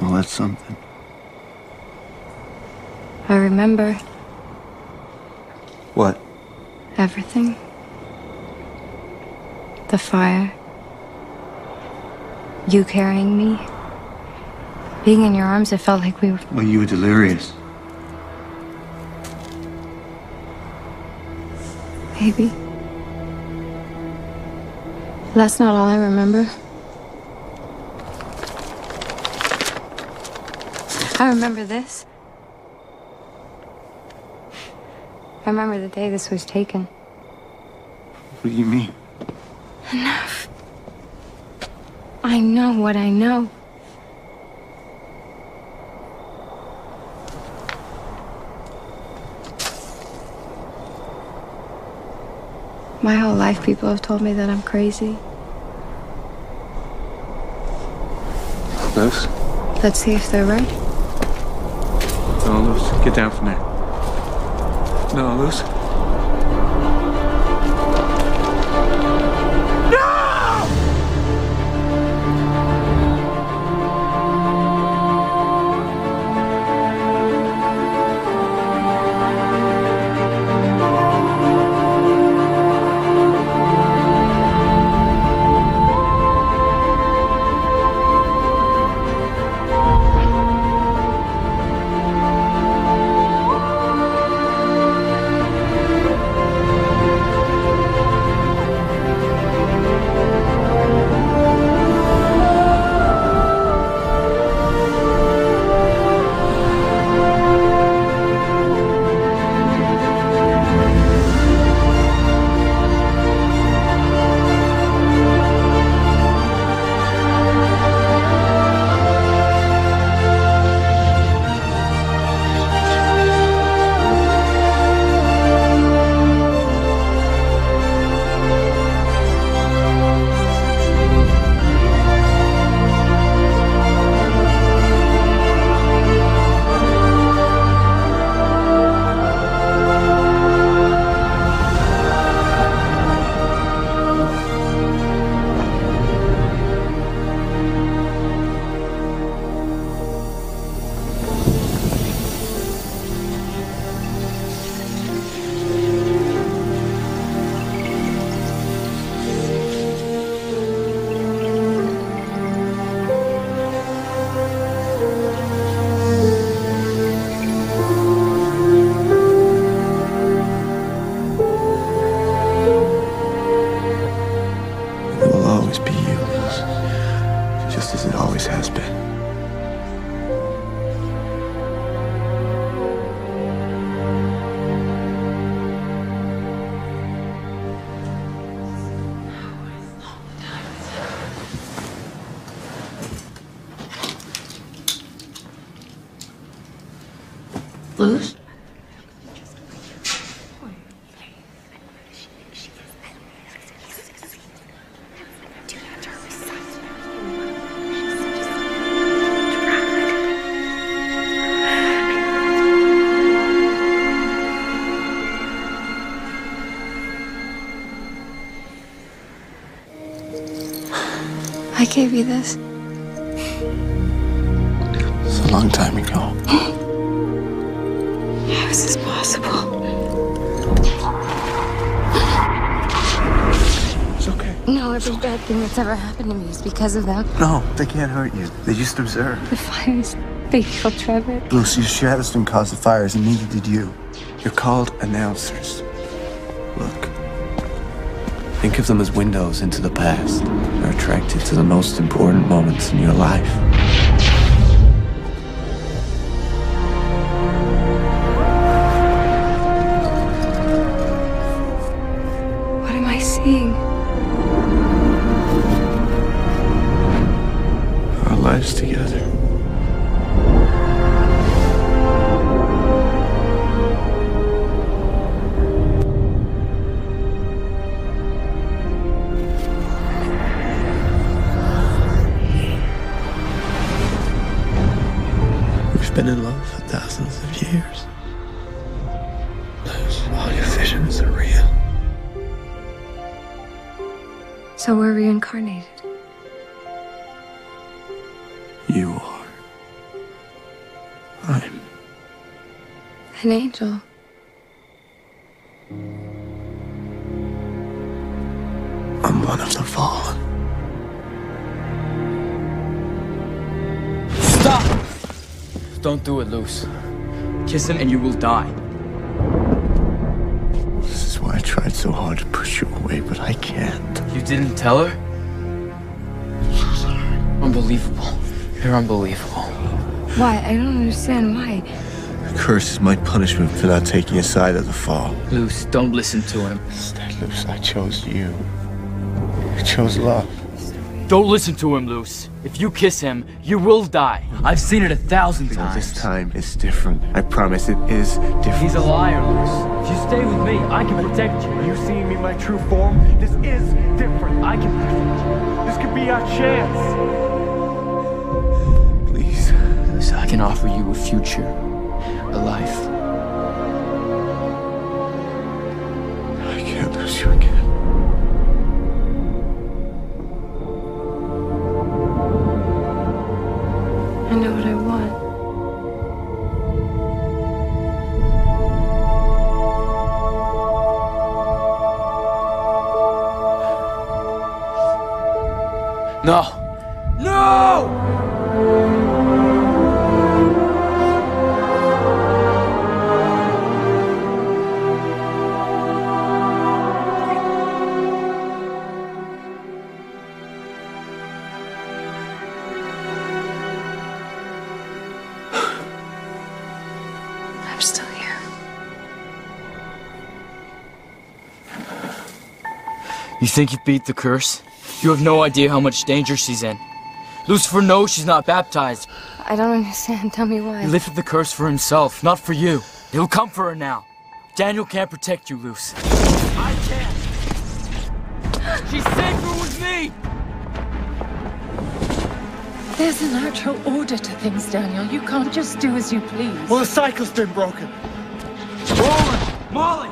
Well, that's something. I remember What? everything. The fire, You carrying me. Being in your arms, it felt like we were. Well, you were delirious. Baby. That's not all I remember. I remember this. I remember the day this was taken. What do you mean? Enough. I know what I know. My whole life, people have told me that I'm crazy. Luce? Let's see if they're right. No, Luce. Get down from there. No, Luce. Gave you this. It's a long time ago. How is this possible? It's okay. No, every bad thing that's ever happened to me is because of them. No, they can't hurt you. They just observe. The fires, they killed Trevor. Lucy, Shatterston caused the fires, and neither did you. You're called announcers. Think of them as windows into the past. They're attracted to the most important moments in your life. Don't do it, Luce. Kiss him and you will die. This is why I tried so hard to push you away, but I can't. You didn't tell her? Unbelievable. You're unbelievable. Why? I don't understand why. The curse is my punishment for not taking a side of the fall. Luce, don't listen to him. Instead, Luce, I chose you. I chose love. Don't listen to him, Luce. If you kiss him, you will die. I've seen it a thousand You times. this time is different. I promise it is different. He's a liar, Luce. If you stay with me, I can protect you. You seeing me in my true form? This is different. I can protect you. This could be our chance. Please. Luce, I can offer you a future, a life. No! No! I'm still here. You think you beat the curse? You have no idea how much danger she's in. Lucifer knows she's not baptized. I don't understand. Tell me why. He lifted the curse for himself, not for you. He'll come for her now. Daniel can't protect you, Luce. I can't. She's safer with me. There's a natural order to things, Daniel. You can't just do as you please. Well, the cycle's been broken. Roland! Molly!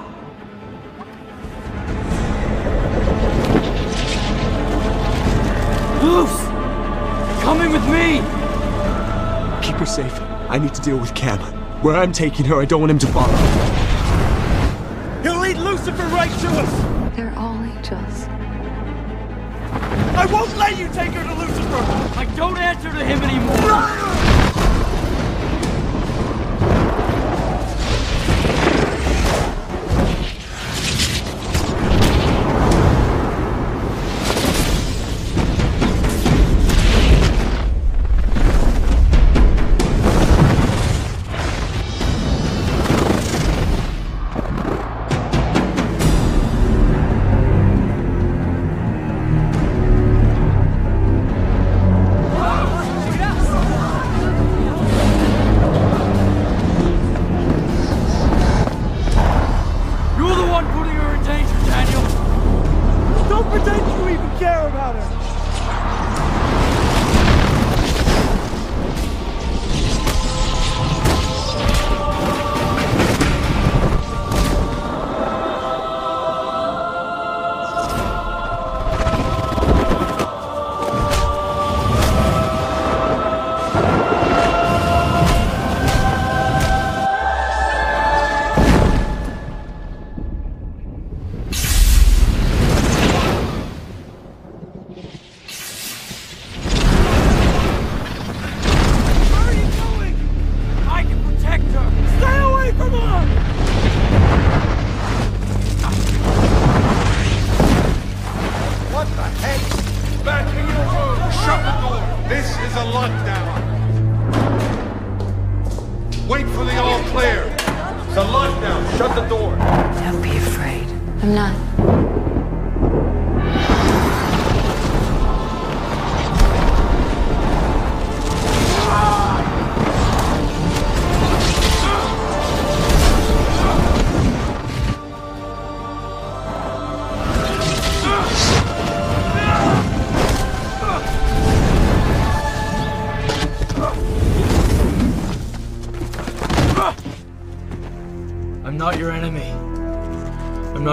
Coming with me! Keep her safe. I need to deal with Cam. Where I'm taking her, I don't want him to follow. He'll lead Lucifer right to us! They're all angels. I won't let you take her to Lucifer! I don't answer to him anymore!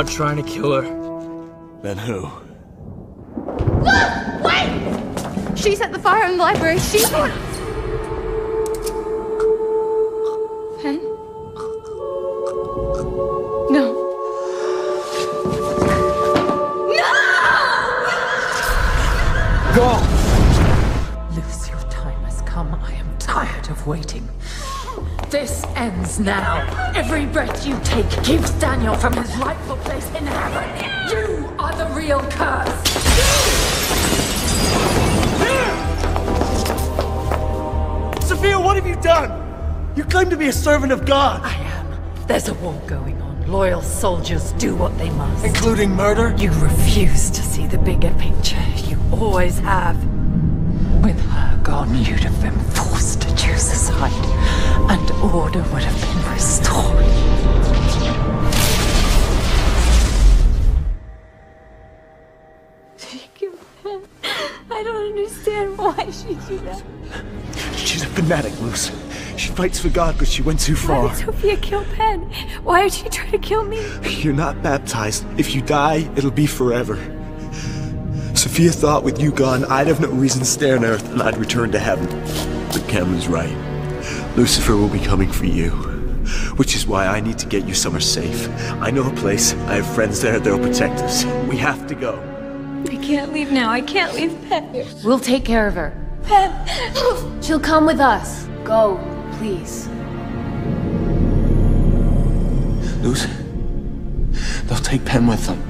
Not trying to kill her. Then who? Look! Wait! She set the fire in the library. She. Penn? No. Luce, your time has come. I am tired of waiting. This ends now. Keeps Daniel from his rightful place in heaven. You are the real curse. Sophia, what have you done? You claim to be a servant of God. I am. There's a war going on. Loyal soldiers do what they must. Including murder? You refuse to see the bigger picture. You always have. With her gone, you'd have been forced to choose a side, and order would have been restored. I don't understand why she did that. She's a fanatic, Luce. She fights for God, but she went too Why far. did Sophia kill Penn? Why did she try to kill me? You're not baptized. If you die, it'll be forever. Sophia thought with you gone, I'd have no reason to stay on Earth and I'd return to heaven. But Cameron's right. Lucifer will be coming for you. Which is why I need to get you somewhere safe. I know a place. I have friends there. They'll protect us. We have to go. I can't leave now. I can't leave Penn. We'll take care of her. Penn. She'll come with us. Go, please. Luce, they'll take Penn with them.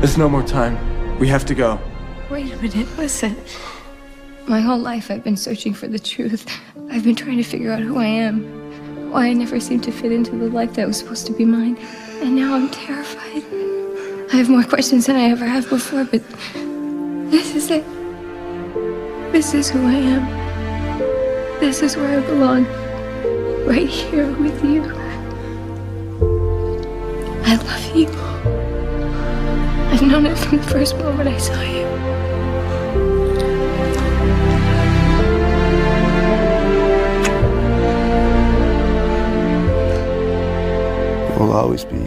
There's no more time. We have to go. Wait a minute. Listen. My whole life I've been searching for the truth. I've been trying to figure out who I am. Why I never seemed to fit into the life that was supposed to be mine. And now I'm terrified. I have more questions than I ever have before, but this is it. This is who I am. This is where I belong. Right here with you. I love you. I've known it from the first moment I saw you. We'll always be